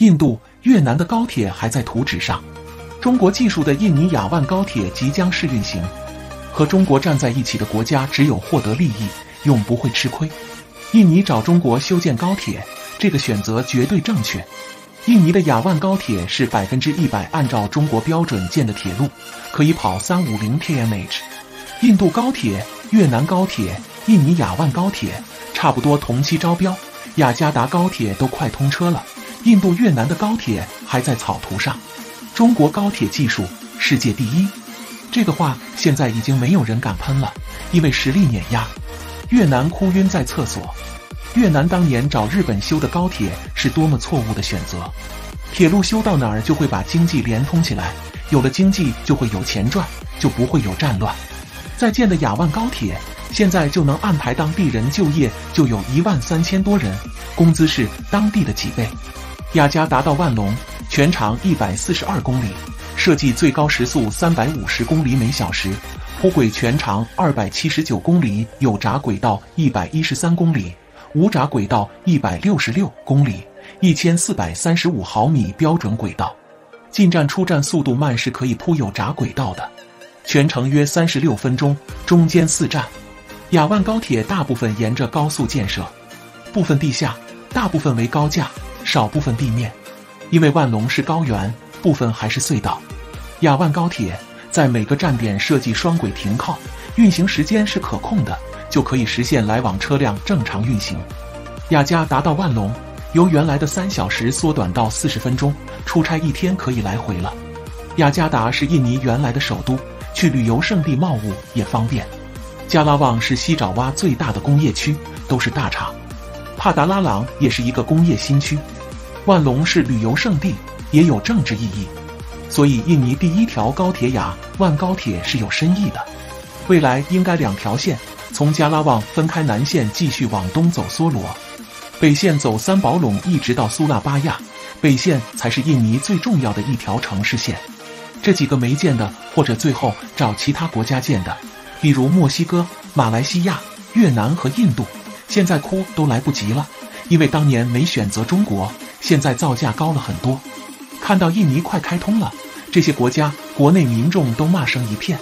印度、越南的高铁还在图纸上，中国技术的印尼雅万高铁即将试运行。和中国站在一起的国家只有获得利益，永不会吃亏。印尼找中国修建高铁，这个选择绝对正确。印尼的雅万高铁是百分之一百按照中国标准建的铁路，可以跑三五零 kmh。印度高铁、越南高铁、印尼雅万高铁差不多同期招标，雅加达高铁都快通车了，印度越南的高铁还在草图上。中国高铁技术世界第一，这个话现在已经没有人敢喷了，因为实力碾压。越南哭晕在厕所。越南当年找日本修的高铁是多么错误的选择！铁路修到哪儿就会把经济连通起来，有了经济就会有钱赚，就不会有战乱。在建的雅万高铁，现在就能安排当地人就业，就有一万三千多人，工资是当地的几倍。雅加达到万隆，全长一百四十二公里，设计最高时速三百五十公里每小时，铺轨全长二百七十九公里，有闸轨道一百一十三公里。无闸轨道一百六十六公里，一千四百三十五毫米标准轨道，进站出站速度慢是可以铺有闸轨道的，全程约三十六分钟，中间四站。雅万高铁大部分沿着高速建设，部分地下，大部分为高架，少部分地面。因为万隆是高原，部分还是隧道。雅万高铁在每个站点设计双轨停靠，运行时间是可控的。就可以实现来往车辆正常运行。雅加达到万隆，由原来的三小时缩短到四十分钟，出差一天可以来回了。雅加达是印尼原来的首都，去旅游胜地茂物也方便。加拉旺是西爪哇最大的工业区，都是大厂。帕达拉朗也是一个工业新区。万隆是旅游胜地，也有政治意义。所以，印尼第一条高铁雅万高铁是有深意的。未来应该两条线。从加拉旺分开南线继续往东走梭罗，北线走三宝垄一直到苏拉巴亚，北线才是印尼最重要的一条城市线。这几个没建的，或者最后找其他国家建的，比如墨西哥、马来西亚、越南和印度，现在哭都来不及了，因为当年没选择中国，现在造价高了很多。看到印尼快开通了，这些国家国内民众都骂声一片。